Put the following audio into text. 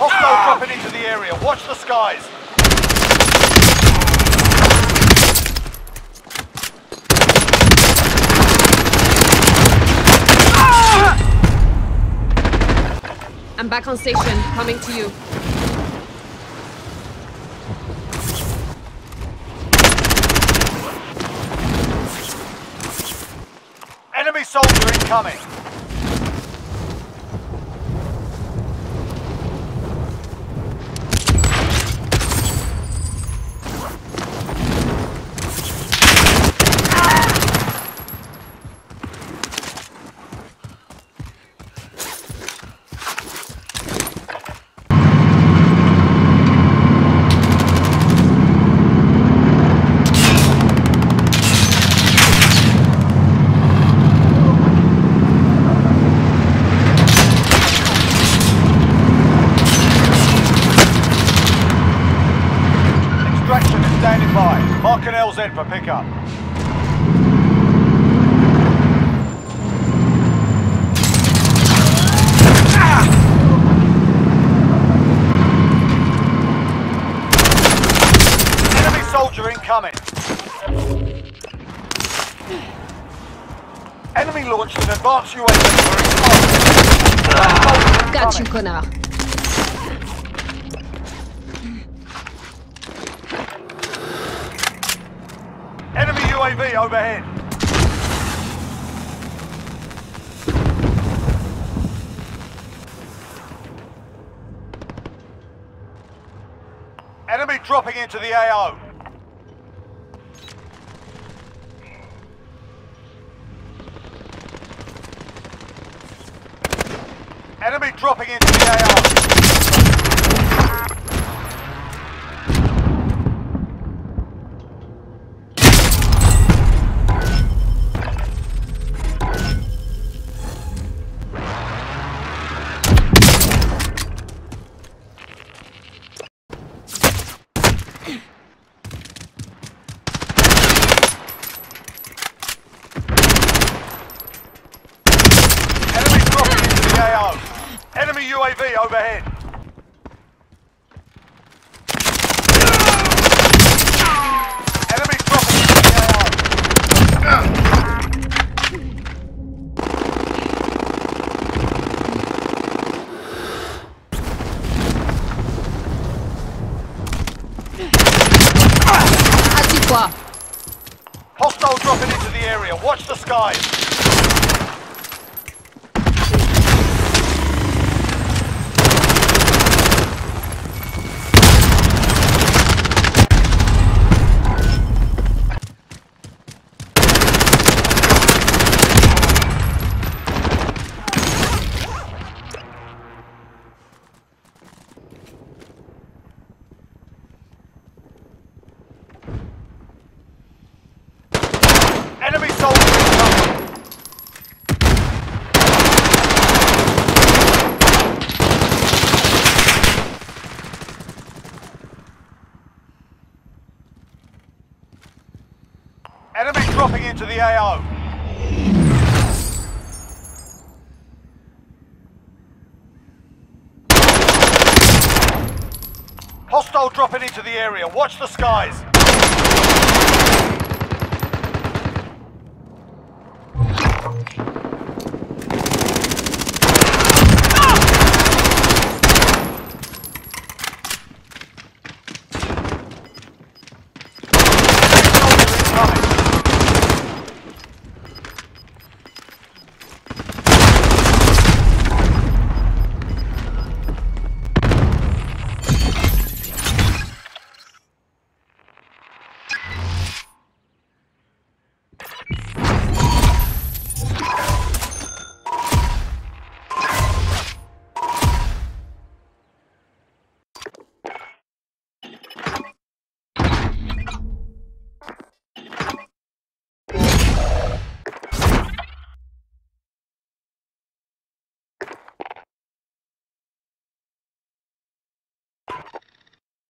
Hostile ah! dropping into the area. Watch the skies. I'm back on station, coming to you. Enemy soldier incoming. Mark an LZ for pickup. Enemy soldier incoming. Enemy launched an advanced UAV for. Got you, connard. Enemy UAV overhead. Enemy dropping into the AO. Enemy dropping into the AO. UAV overhead. Enemy dropping into the AO. Assis-toi. Hostile dropping into the area. Watch the skies. dropping into the AO. Hostile dropping into the area. Watch the skies. Ah!